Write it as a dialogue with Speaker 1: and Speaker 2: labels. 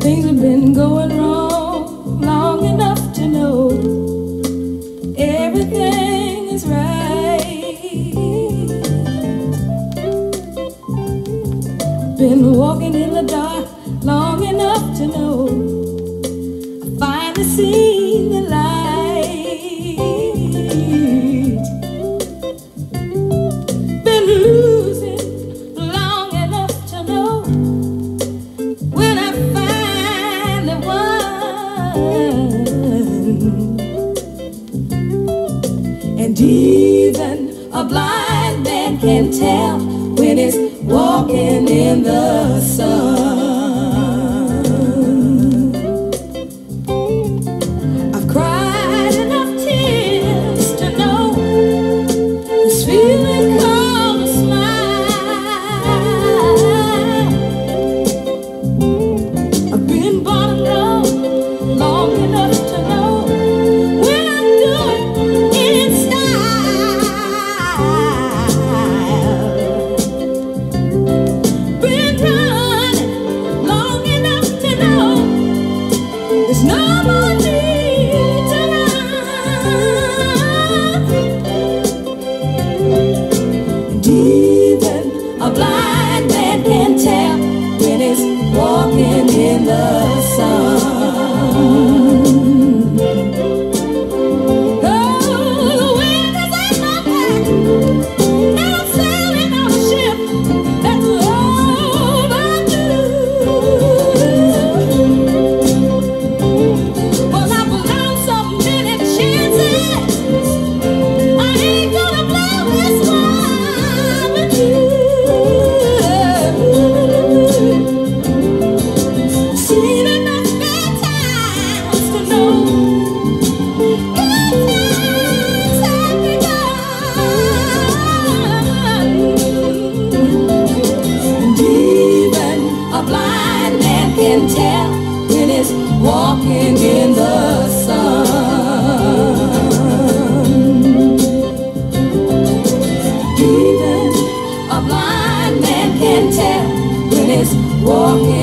Speaker 1: Things have been going wrong long enough to know everything is right. Been walking in the dark long enough to know. Even a blind man can tell when it's walking in the sun. walking in the sun. Even a blind man can tell when it's walking.